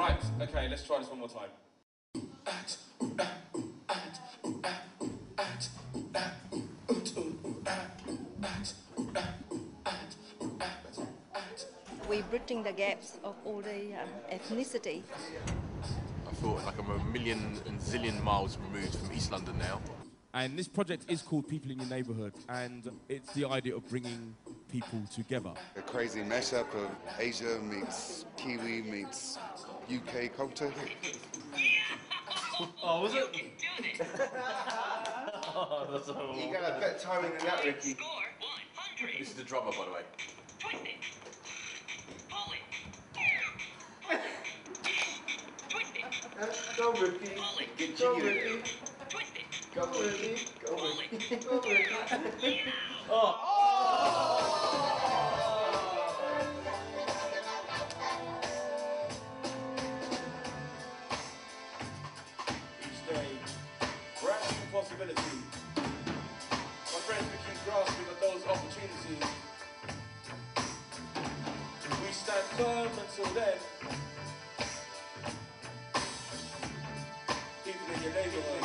Right, okay, let's try this one more time. We're bridging the gaps of all the um, ethnicity. I feel like I'm a million and zillion miles removed from East London now. And this project is called People in Your Neighbourhood, and it's the idea of bringing people together. A crazy mashup of Asia meets Kiwi meets UK culture. Oh, was it? You can this. Oh, that's so You got a better timing than that, Ricky. Score This is the drummer, by the way. Twist it. Pull it. Twist it. Go, Ricky. Pull it. Get Go. Ricky. Twist it. Go, Ricky. Go, Pull Ricky. Go, Ricky. Each oh. My friends, keep grasping at those opportunities. We stand firm until then. People in your neighborhood.